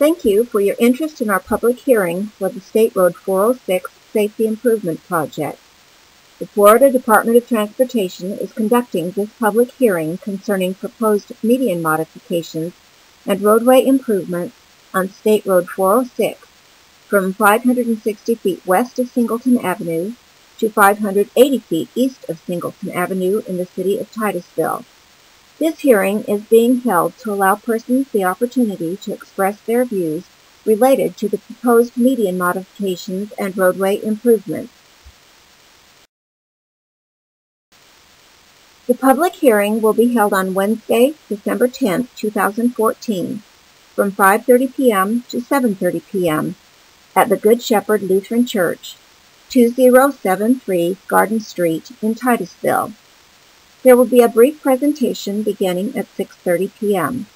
Thank you for your interest in our public hearing for the State Road 406 Safety Improvement Project. The Florida Department of Transportation is conducting this public hearing concerning proposed median modifications and roadway improvements on State Road 406 from 560 feet west of Singleton Avenue to 580 feet east of Singleton Avenue in the city of Titusville. This hearing is being held to allow persons the opportunity to express their views related to the proposed median modifications and roadway improvements. The public hearing will be held on Wednesday, December 10, 2014, from 5.30 p.m. to 7.30 p.m. at the Good Shepherd Lutheran Church, 2073 Garden Street in Titusville. There will be a brief presentation beginning at 6.30 p.m.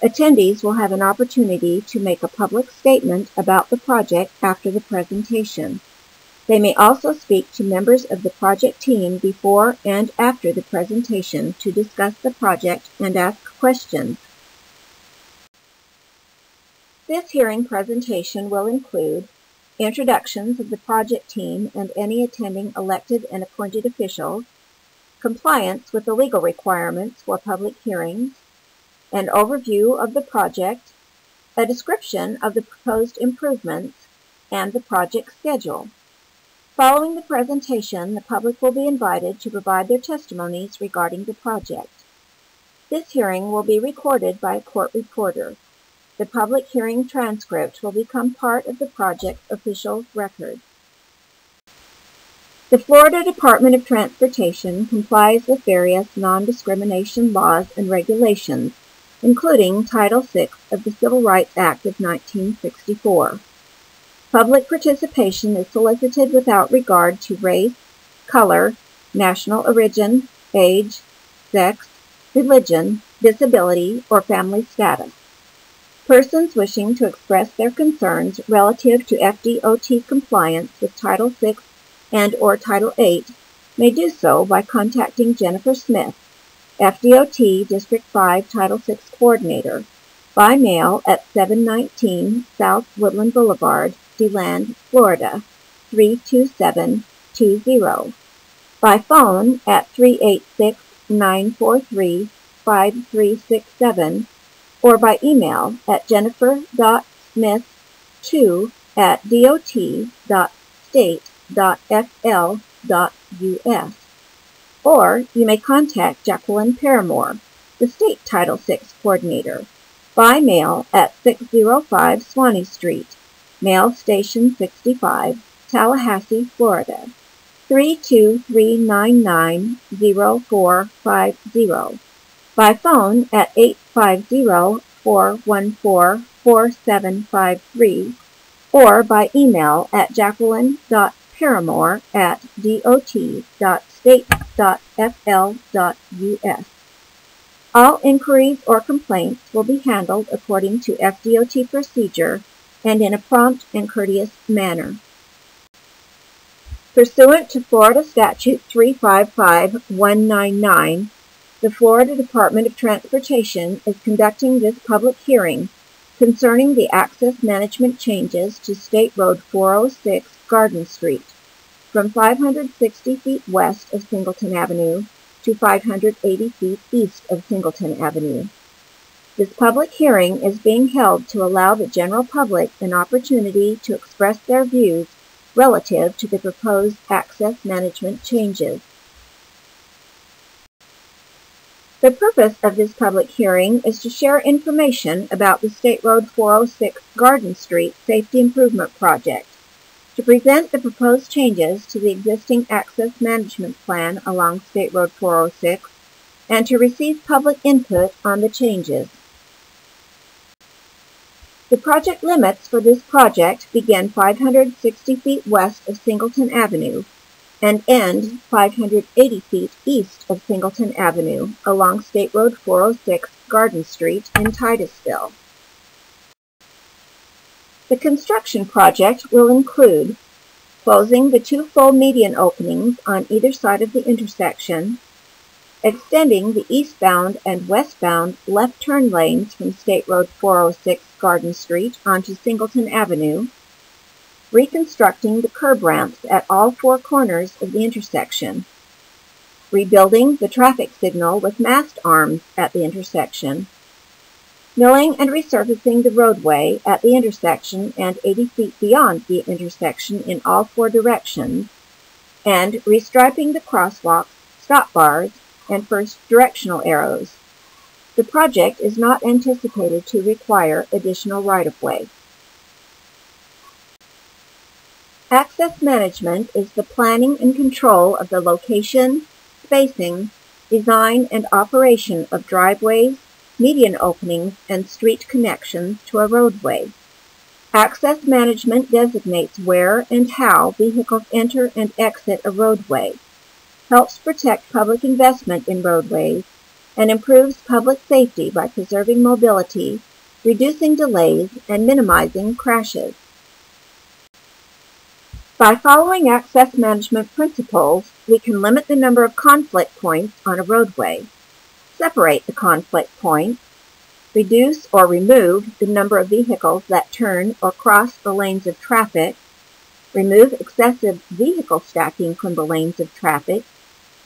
Attendees will have an opportunity to make a public statement about the project after the presentation. They may also speak to members of the project team before and after the presentation to discuss the project and ask questions. This hearing presentation will include introductions of the project team and any attending elected and appointed officials, compliance with the legal requirements for public hearings, an overview of the project, a description of the proposed improvements, and the project schedule. Following the presentation, the public will be invited to provide their testimonies regarding the project. This hearing will be recorded by a court reporter. The public hearing transcript will become part of the project official record. The Florida Department of Transportation complies with various non-discrimination laws and regulations, including Title VI of the Civil Rights Act of 1964. Public participation is solicited without regard to race, color, national origin, age, sex, religion, disability, or family status. Persons wishing to express their concerns relative to FDOT compliance with Title VI and or Title VIII may do so by contacting Jennifer Smith, FDOT District 5 Title VI Coordinator, by mail at 719 South Woodland Boulevard, DeLand, Florida 32720, by phone at 386-943-5367, or by email at jennifer.smith2 at dot.state www.fl.us. Or you may contact Jacqueline Paramore, the State Title VI Coordinator, by mail at 605 Suwannee Street, Mail Station 65, Tallahassee, Florida 323990450. By phone at 850-414-4753 or by email at jacqueline.com Paramore at dot.state.fl.us. All inquiries or complaints will be handled according to FDOT procedure and in a prompt and courteous manner. Pursuant to Florida Statute 355199, the Florida Department of Transportation is conducting this public hearing concerning the access management changes to State Road 406 Garden Street from 560 feet west of Singleton Avenue to 580 feet east of Singleton Avenue. This public hearing is being held to allow the general public an opportunity to express their views relative to the proposed access management changes. The purpose of this public hearing is to share information about the State Road 406 Garden Street Safety Improvement Project to present the proposed changes to the existing access management plan along State Road 406 and to receive public input on the changes. The project limits for this project begin 560 feet west of Singleton Avenue and end 580 feet east of Singleton Avenue along State Road 406 Garden Street in Titusville. The construction project will include closing the two full median openings on either side of the intersection, extending the eastbound and westbound left turn lanes from State Road 406 Garden Street onto Singleton Avenue, reconstructing the curb ramps at all four corners of the intersection, rebuilding the traffic signal with mast arms at the intersection, milling and resurfacing the roadway at the intersection and 80 feet beyond the intersection in all four directions, and restriping the crosswalks, stop bars, and first directional arrows. The project is not anticipated to require additional right-of-way. Access management is the planning and control of the location, spacing, design, and operation of driveways, median openings, and street connections to a roadway. Access management designates where and how vehicles enter and exit a roadway, helps protect public investment in roadways, and improves public safety by preserving mobility, reducing delays, and minimizing crashes. By following access management principles, we can limit the number of conflict points on a roadway, separate the conflict points, reduce or remove the number of vehicles that turn or cross the lanes of traffic, remove excessive vehicle stacking from the lanes of traffic,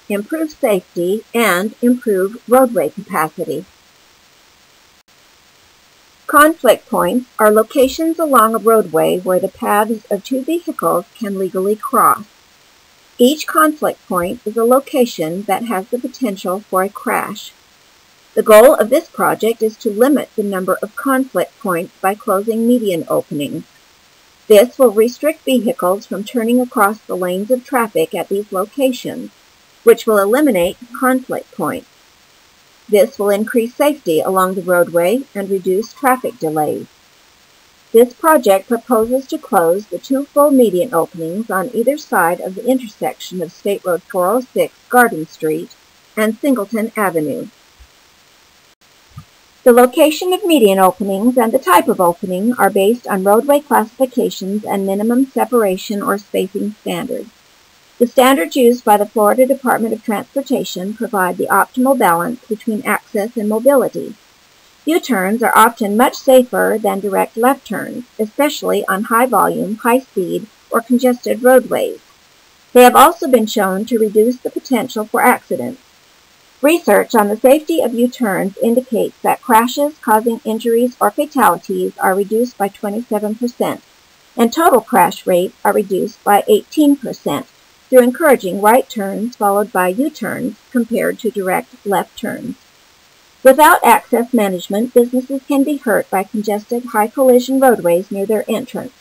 improve safety, and improve roadway capacity. Conflict points are locations along a roadway where the paths of two vehicles can legally cross. Each conflict point is a location that has the potential for a crash. The goal of this project is to limit the number of conflict points by closing median openings. This will restrict vehicles from turning across the lanes of traffic at these locations, which will eliminate conflict points. This will increase safety along the roadway and reduce traffic delays. This project proposes to close the two full median openings on either side of the intersection of State Road 406 Garden Street and Singleton Avenue. The location of median openings and the type of opening are based on roadway classifications and minimum separation or spacing standards. The standards used by the Florida Department of Transportation provide the optimal balance between access and mobility. U-turns are often much safer than direct left turns, especially on high volume, high speed, or congested roadways. They have also been shown to reduce the potential for accidents. Research on the safety of U-turns indicates that crashes causing injuries or fatalities are reduced by 27%, and total crash rates are reduced by 18% through encouraging right turns followed by U-turns compared to direct left turns. Without access management, businesses can be hurt by congested high collision roadways near their entrance.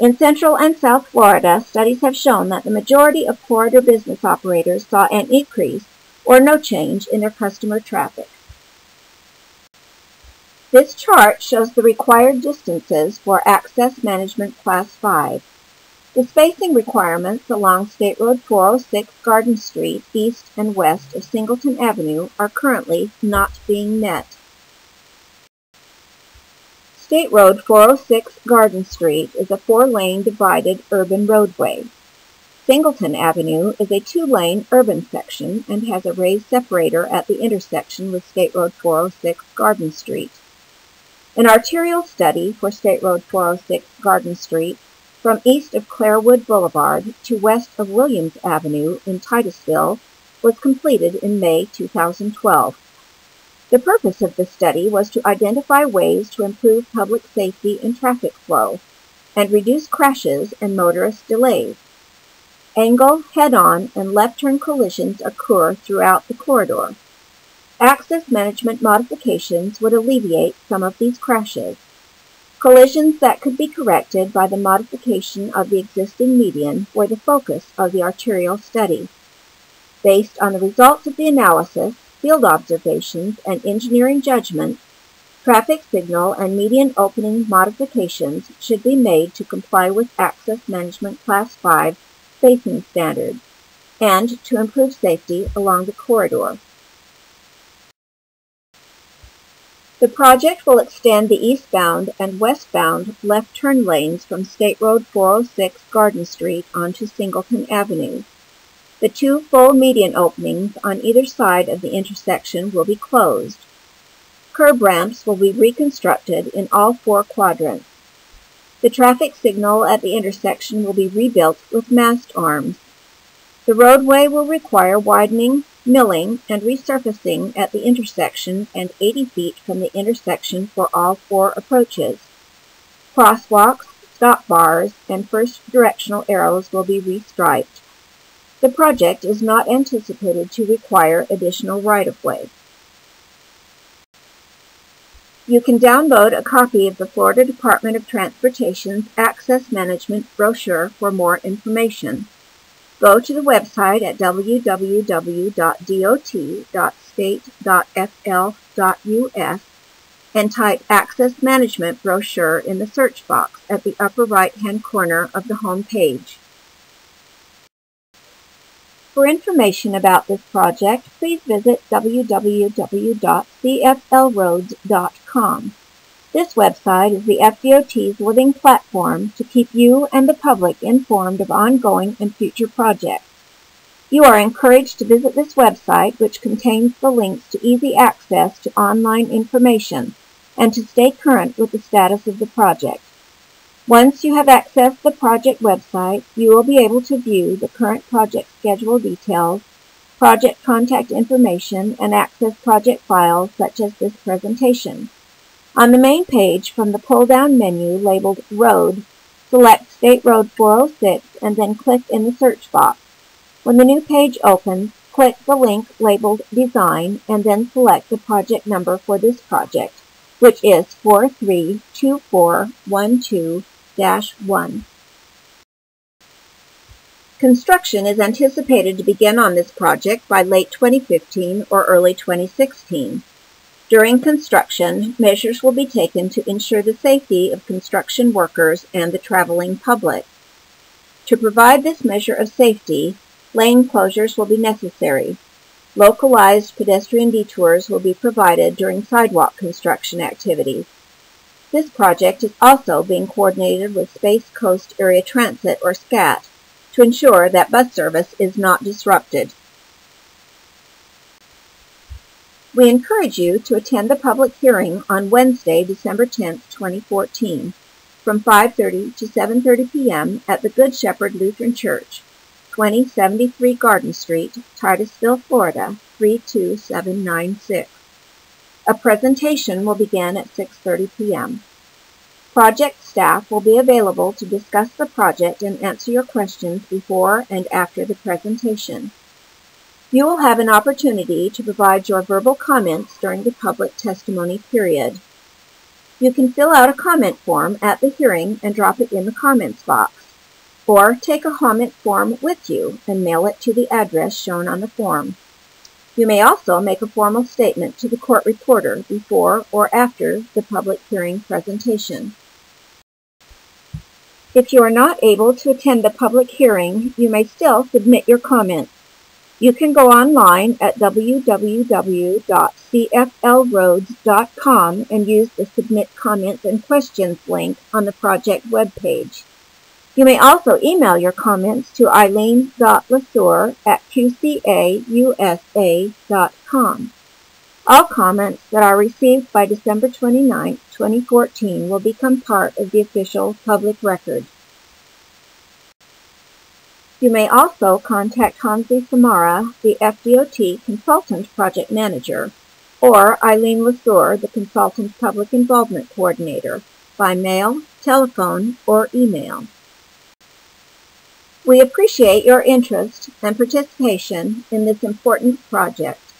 In Central and South Florida, studies have shown that the majority of corridor business operators saw an increase or no change in their customer traffic. This chart shows the required distances for Access Management Class 5 the spacing requirements along State Road 406 Garden Street east and west of Singleton Avenue are currently not being met. State Road 406 Garden Street is a four-lane divided urban roadway. Singleton Avenue is a two-lane urban section and has a raised separator at the intersection with State Road 406 Garden Street. An arterial study for State Road 406 Garden Street from east of Clairwood Boulevard to west of Williams Avenue in Titusville was completed in May 2012. The purpose of the study was to identify ways to improve public safety and traffic flow and reduce crashes and motorist delays. Angle, head-on, and left-turn collisions occur throughout the corridor. Access management modifications would alleviate some of these crashes Collisions that could be corrected by the modification of the existing median were the focus of the arterial study. Based on the results of the analysis, field observations, and engineering judgment, traffic signal and median opening modifications should be made to comply with Access Management Class 5 spacing standards and to improve safety along the corridor. The project will extend the eastbound and westbound left turn lanes from State Road 406 Garden Street onto Singleton Avenue. The two full median openings on either side of the intersection will be closed. Curb ramps will be reconstructed in all four quadrants. The traffic signal at the intersection will be rebuilt with mast arms. The roadway will require widening, milling, and resurfacing at the intersection and 80 feet from the intersection for all four approaches. Crosswalks, stop bars, and first directional arrows will be restriped. The project is not anticipated to require additional right-of-way. You can download a copy of the Florida Department of Transportation's Access Management brochure for more information. Go to the website at www.dot.state.fl.us and type Access Management Brochure in the search box at the upper right-hand corner of the home page. For information about this project, please visit www.cflroads.com. This website is the FDOT's living platform to keep you and the public informed of ongoing and future projects. You are encouraged to visit this website, which contains the links to easy access to online information and to stay current with the status of the project. Once you have accessed the project website, you will be able to view the current project schedule details, project contact information, and access project files such as this presentation. On the main page, from the pull-down menu labeled Road, select State Road 406 and then click in the search box. When the new page opens, click the link labeled Design and then select the project number for this project, which is 432412 1. Construction is anticipated to begin on this project by late 2015 or early 2016. During construction, measures will be taken to ensure the safety of construction workers and the traveling public. To provide this measure of safety, lane closures will be necessary. Localized pedestrian detours will be provided during sidewalk construction activities. This project is also being coordinated with Space Coast Area Transit, or SCAT, to ensure that bus service is not disrupted. We encourage you to attend the public hearing on Wednesday, December 10, 2014, from 5.30 to 7.30 p.m. at the Good Shepherd Lutheran Church, 2073 Garden Street, Titusville, Florida, 32796. A presentation will begin at 6.30 p.m. Project staff will be available to discuss the project and answer your questions before and after the presentation. You will have an opportunity to provide your verbal comments during the public testimony period. You can fill out a comment form at the hearing and drop it in the comments box, or take a comment form with you and mail it to the address shown on the form. You may also make a formal statement to the court reporter before or after the public hearing presentation. If you are not able to attend the public hearing, you may still submit your comments. You can go online at www.cflroads.com and use the Submit Comments and Questions link on the project webpage. You may also email your comments to eileen.lesueur at qcausa.com. All comments that are received by December 29, 2014 will become part of the official public record. You may also contact Hansi Samara, the FDOT Consultant Project Manager, or Eileen Lesueur, the Consultant Public Involvement Coordinator, by mail, telephone, or email. We appreciate your interest and participation in this important project.